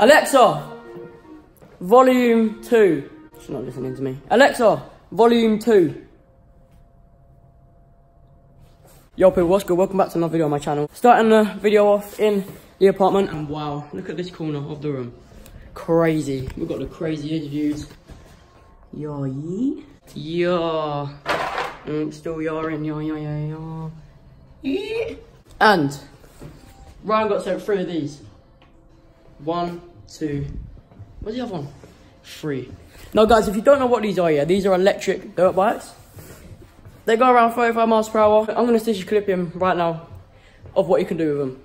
Alexa, volume two. She's not listening to me. Alexa, volume two. Yo, people, what's good? Welcome back to another video on my channel. Starting the video off in the apartment, and wow, look at this corner of the room. Crazy. We've got the craziest views. Yo, yee. Yo. Mm, still yarring, yo, yo, yo, yo. Yee. And Ryan got sent three of these. One, two, what's the other one? Three. Now, guys, if you don't know what these are, yeah, these are electric dirt bikes. They go around 35 miles per hour. I'm gonna stitch a clip in right now of what you can do with them.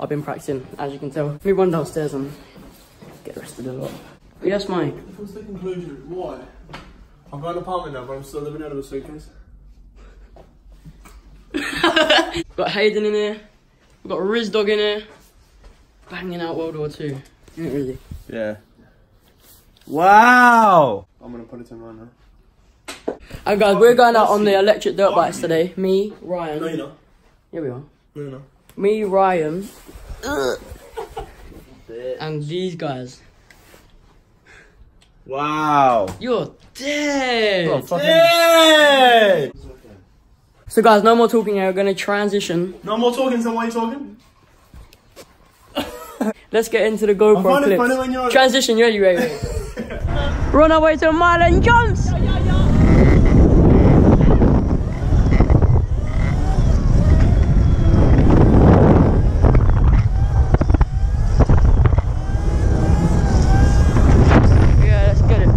I've been practicing, as you can tell. Let me run downstairs and get the a lot. Yes, Mike. What's the conclusion? Why? I've got an apartment now, but I'm still living out of a suitcase. We've got Hayden in here. We've got Riz Dog in here. Banging out World War Two. Isn't really? Yeah. Wow! I'm gonna put it in right now. And guys, we're going out on the electric dirt bikes today. Me, Ryan. No, Ryan. you're not. Here we are. No, you're not. Me, Ryan. and these guys. Wow! You're dead. Hey! So guys, no more talking here. We're gonna transition. No more talking, so why are you talking? Let's get into the I GoPro find clips. funny when you're- Transition, yeah, you ready? Run away to Marlon Jumps. Yeah, let's get it.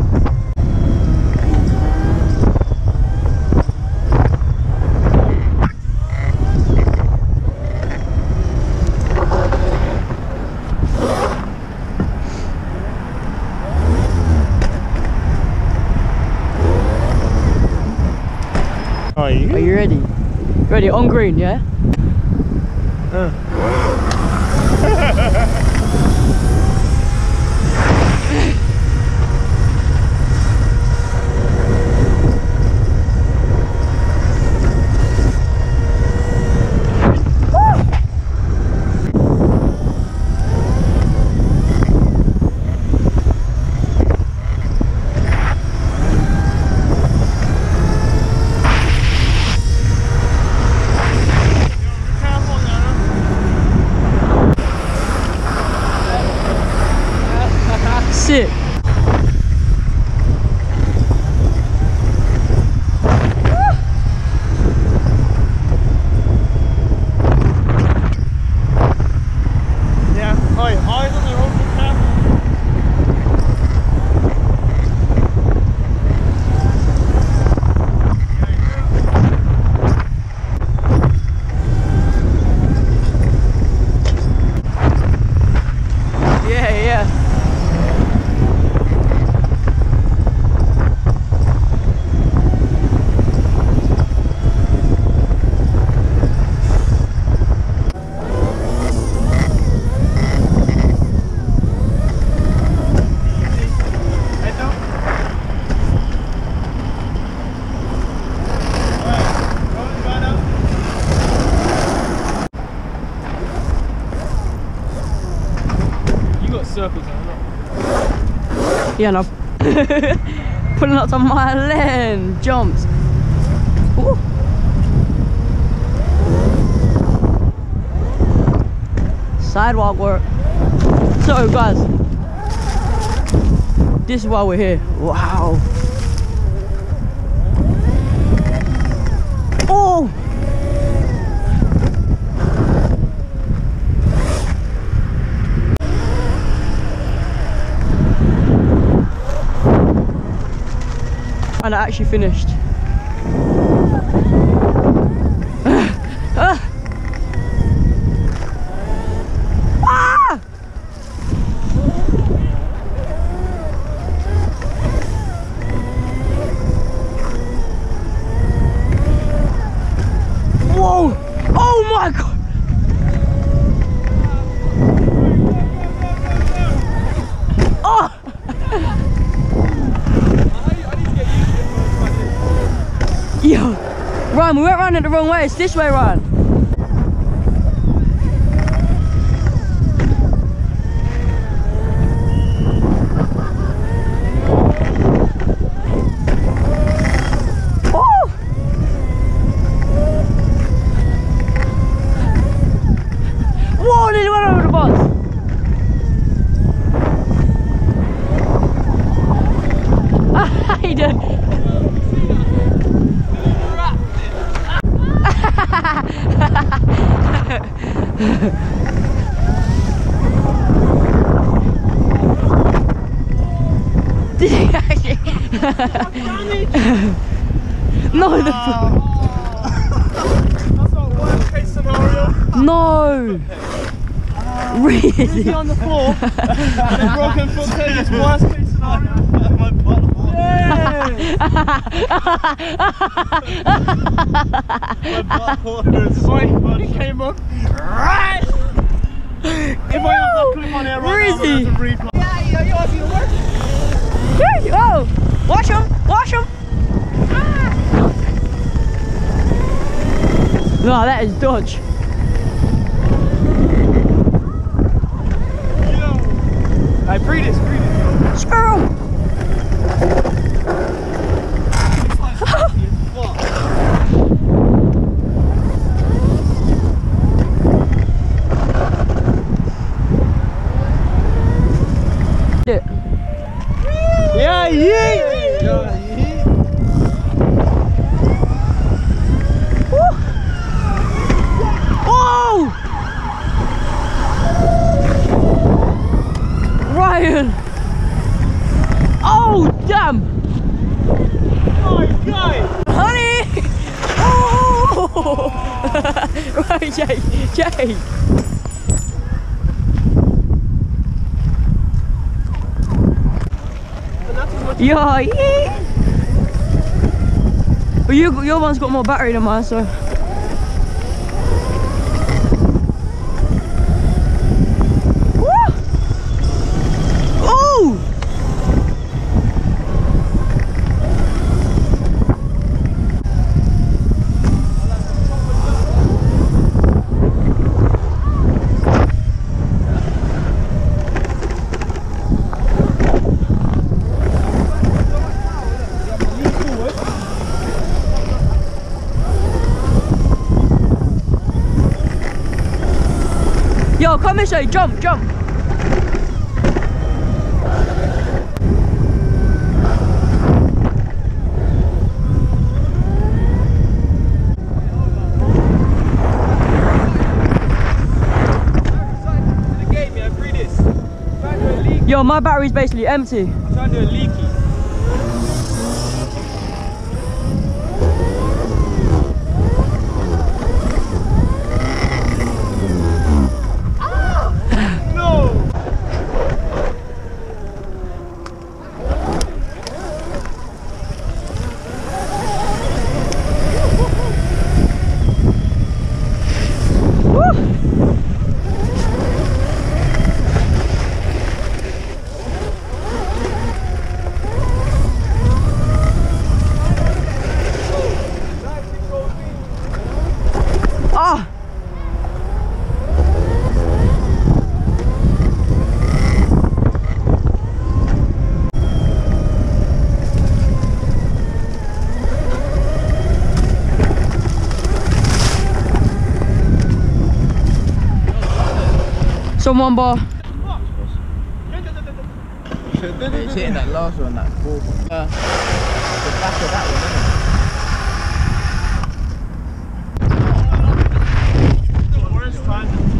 Are you? Are you ready? Ready on green, yeah? Sick. Yeah. Oi, eyes on the road for camera. Yeah, yeah. Head down. Alright, roll it right up. You got circles on, look. Yeah, no. Pulling up to my lane. Jumps. Ooh. Sidewalk work. So, guys, this is why we're here. Wow. Oh! And I actually finished. Ah! Ah! Whoa! Oh my god! Oh! Damn, we went round it the wrong way. It's this way round. Oh! Whoa, nearly went over the bus. I did. Did you actually? No, the, That's not worst case scenario. no. Really? Is on the floor? and a broken foot thing is worst case scenario. My butthole. My butthole is so It came up. Right! If I have that clip on here right is now, I'm he? have to replay. Yeah, yeah, you want to see the work? Hey, Oh, wash him, wash him. No, that is dodge. Hey, pre this, pre this. Squirrel. Yeah. Yeah, yeah, yeah. Oh! Ryan! Oh, damn! My guy. Honey! Oh! right, Jake, Jake. Yeah. Well, you, your one's got more battery than mine, so. Woo! Oh! Yo, come and say jump, jump. The game, yeah, pre this. Trying do a leaky. Yo, my battery's basically empty. Trying to do a leaky. No! Ah! Someone. It's hitting that last one, that fourth one. Uh, the back of that one, isn't it? Time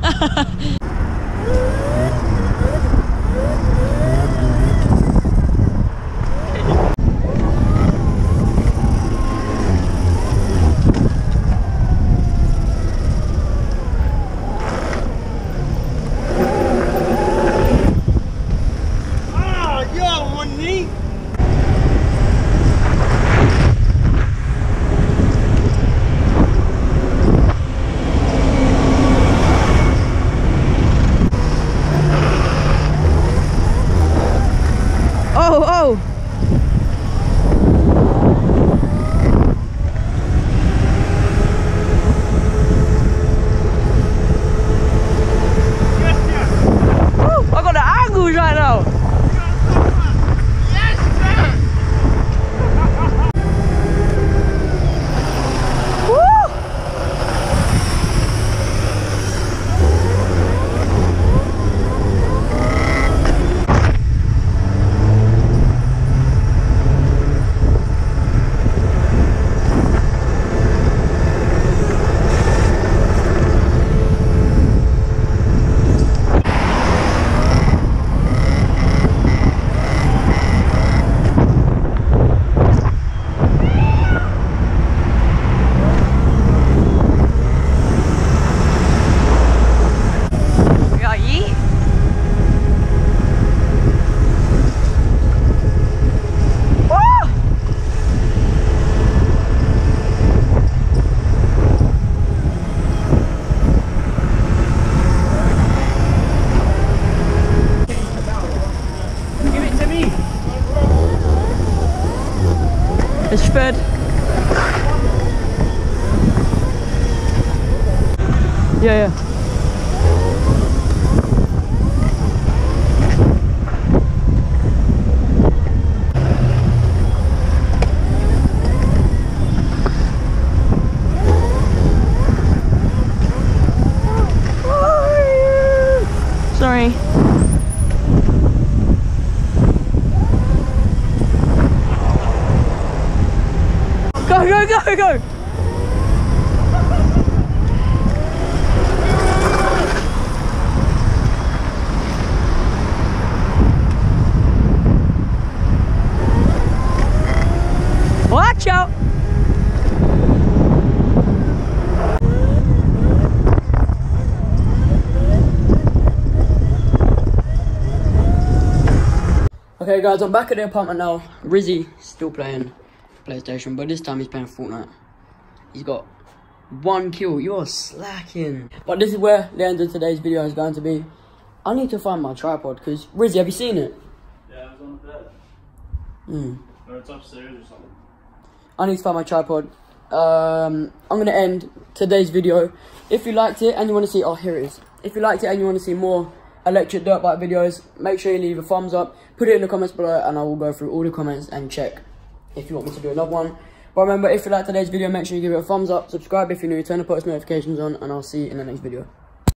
do shit. Jake. Fed. Yeah, yeah. Sorry. Go! Watch out! Okay guys, I'm back at the apartment now. Rizzy still playing PlayStation, but this time he's playing Fortnite. He's got one kill. You're slacking. But this is where the end of today's video is going to be. I need to find my tripod because Rizzy, have you seen it? Yeah, I was on the bed. Hmm. Or it's upstairs or something. I need to find my tripod. Um, I'm gonna end today's video. If you liked it and you want to see, oh here it is. If you liked it and you want to see more electric dirt bike videos, make sure you leave a thumbs up. Put it in the comments below, and I will go through all the comments and check if you want me to do another one. But remember, if you like today's video, make sure you give it a thumbs up, subscribe if you're new, turn the post notifications on, and I'll see you in the next video.